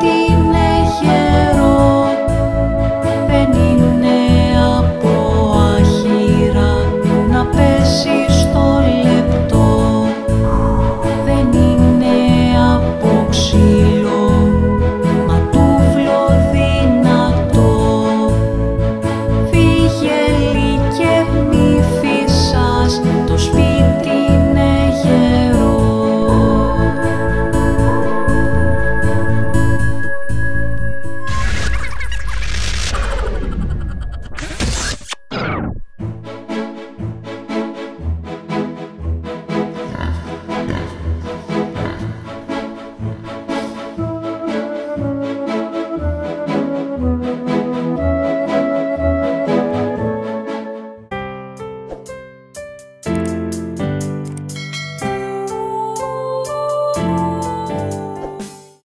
ti.